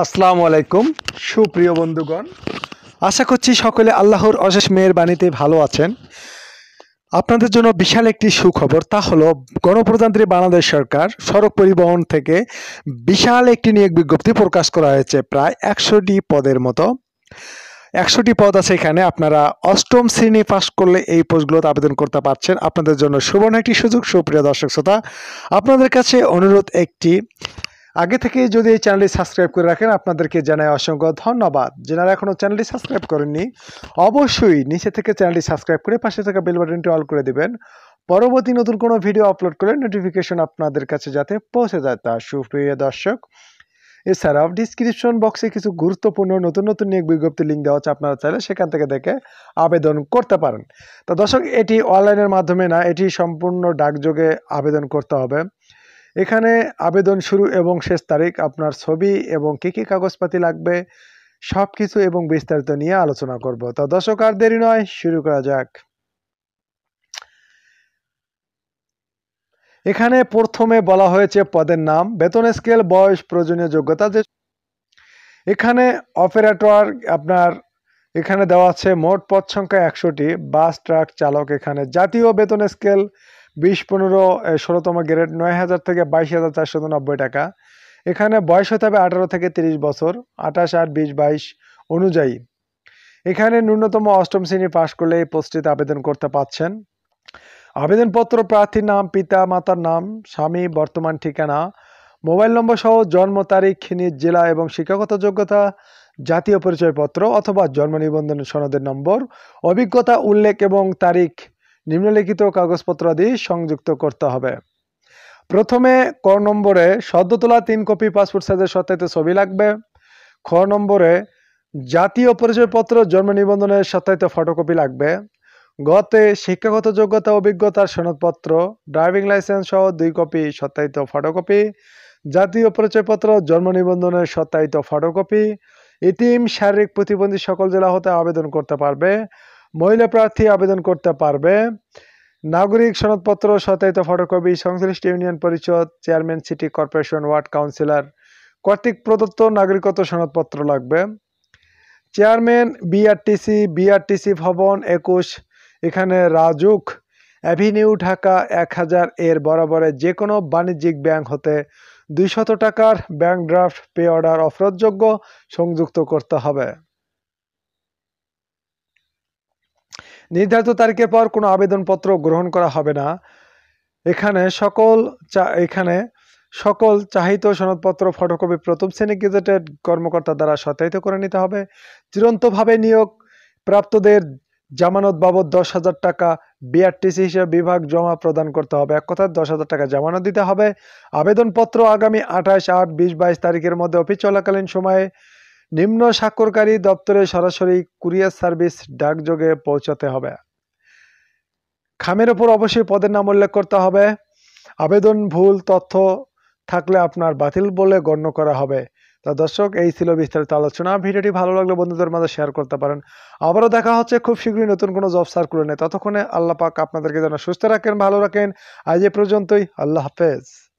আসসালামু আলাইকুম। সুপ্রিয় বন্ধুগণ, আশা করছি সকলে আল্লাহর অশেষ মেয়ের বাণীতে ভালো আছেন। আপনাদের জন্য বিশাল একটি সুখবর, তা হলো গণপ্রজাতন্ত্রী বাংলাদেশ সরকার সড়ক পরিবহন থেকে বিশাল একটি নিয়োগ বিজ্ঞপ্তি প্রকাশ করা হয়েছে, প্রায় একশোটি পদের মতো। একশোটি পদ আছে এখানে, আপনারা অষ্টম শ্রেণি পাস করলে এই পোস্টগুলোতে আবেদন করতে পারছেন। আপনাদের জন্য সুবর্ণ একটি সুযোগ, সুপ্রিয় দর্শক শ্রোতা, আপনাদের কাছে অনুরোধ একটি আগে থেকে যদি এই চ্যানেলটি সাবস্ক্রাইব করে রাখেন, আপনাদেরকে জানাই অসংখ্য ধন্যবাদ। যারা এখনও চ্যানেলটি সাবস্ক্রাইব করেননি, অবশ্যই নিচে থেকে চ্যানেলটি সাবস্ক্রাইব করে পাশে থাকা বেল বাটনটি অল করে দিবেন। পরবর্তী নতুন কোনো ভিডিও আপলোড করে নোটিফিকেশন আপনাদের কাছে যাতে পৌঁছে যায়। তা সুপ্রিয় দর্শক এছাড়াও ডিসক্রিপশন বক্সে কিছু গুরুত্বপূর্ণ নতুন নতুন নিয়োগ বিজ্ঞপ্তি লিঙ্ক দেওয়া আছে। আপনারা চাইলে সেখান থেকে দেখে আবেদন করতে পারেন। তা দর্শক, এটি অনলাইনের মাধ্যমে না, এটি সম্পূর্ণ ডাকযোগে আবেদন করতে হবে। এখানে আবেদন শুরু এবং শেষ তারিখ আপনার ছবি এবং কী কী কাগজপাতি লাগবে সব কিছু এবং বিস্তারিত নিয়ে আলোচনা করব। তো দর্শক, আর দেরি নয়, শুরু করা যাক। এখানে প্রথমে বলা হয়েছে পদের নাম, বেতন স্কেল, বয়স, প্রয়োজনীয় যোগ্যতা, যে এখানে অপারেটর আপনার, এখানে দেওয়া আছে মোট পদ সংখ্যা একশোটি, বাস, ট্রাক চালক এখানে। জাতীয় বেতন স্কেল বিশ পনেরো ষোলোতম গ্রেড, নয় হাজার থেকে বাইশ হাজার চারশো নব্বই টাকা। এখানে বয়স হতে হবে আঠারো থেকে তিরিশ বছর, আঠাশ আট বিশ বাইশ অনুযায়ী। এখানে ন্যূনতম অষ্টম শ্রেণি পাশ করলে এই পোস্টটিতে আবেদন করতে পাচ্ছেন। আবেদনপত্র প্রার্থীর নাম, পিতা, মাতার নাম, স্বামী, বর্তমান ঠিকানা, মোবাইল নম্বর সহ জন্ম তারিখ নিজ জেলা এবং শিক্ষাগত যোগ্যতা, জাতীয় পরিচয়পত্র অথবা জন্ম নিবন্ধন সনদের নম্বর, অভিজ্ঞতা, উল্লেখ এবং তারিখ নিম্নলিখিত কাগজপত্র আদি সংযুক্ত করতে হবে। প্রথমে ক নম্বরে সদ্য তোলা তিন কপি পাসপোর্ট সাইজের সত্যায়িত ছবি লাগবে। খ নম্বরে জাতীয় পরিচয়পত্র, জন্ম নিবন্ধনের সত্যায়িত ফটোকপি লাগবে। গতে শিক্ষাগত যোগ্যতা, অভিজ্ঞতার সনদপত্র, ড্রাইভিং লাইসেন্স সহ দুই কপি সত্যায়িত ফটোকপি, জাতীয় পরিচয়পত্র, জন্ম নিবন্ধনের সত্যায়িত ফটোকপি ইতিম শারীরিক প্রতিবন্ধী সকল জেলা হতে আবেদন করতে পারবে। মহিলা প্রার্থী আবেদন করতে পারবে। নাগরিক সনদপত্র সত্যায়িত ফটোকপি, সংশ্লিষ্ট ইউনিয়ন পরিষদ, chairman, city corporation, ward councillor কর্তৃক প্রদত্ত নাগরিকত্ব সনদপত্র লাগবে। চেয়ারম্যান বিআরটিসি বিআরটিসি ভবন একুশ, এখানে রাজুক অ্যাভিনিউ ঢাকা এক হাজার এর বরাবরে যে কোনো বাণিজ্যিক ব্যাংক হতে দুইশত টাকার ব্যাংক ড্রাফট, পে অর্ডার অফরতযোগ্য সংযুক্ত করতে হবে। নির্ধারিত তারিখের পর কোনো আবেদনপত্র গ্রহণ করা হবে না। এখানে সকল এখানে সকল চাহিত সনদপত্র, ফটোকপি প্রথম শ্রেণি গেজেটেড কর্মকর্তা দ্বারা সত্যায়িত করে নিতে হবে। চিরন্তভাবে নিয়োগ প্রাপ্তদের জামানত বাবদ দশ হাজার টাকা বিআরটিসি হিসেবে বিভাগ জমা প্রদান করতে হবে। এক কথায় দশ হাজার টাকা জামানত দিতে হবে। আবেদনপত্র আগামী আঠাশ, আট, বিশ, বাইশ তারিখের মধ্যে অফিস চলাকালীন সময়ে নিম্ন স্বাক্ষরকারী দপ্তরে সরাসরি কুরিয়ার সার্ভিস ডাকযোগে পৌঁছাতে হবে। খামের ওপর অবশ্যই পদের নাম উল্লেখ করতে হবে। আবেদন, ভুল, তথ্য থাকলে আপনার বাতিল বলে গণ্য করা হবে। তা দর্শক, এই ছিল বিস্তারিত আলোচনা। ভিডিওটি ভালো লাগলে বন্ধুদের মাঝে শেয়ার করতে পারেন। আবারও দেখা হচ্ছে খুব শীঘ্রই নতুন কোনো জব সার্কুলে নেই ততক্ষণে আল্লাহ পাক আপনাদেরকে যেন সুস্থ রাখেন, ভালো রাখেন। আজ এ পর্যন্তই। আল্লাহ হাফেজ।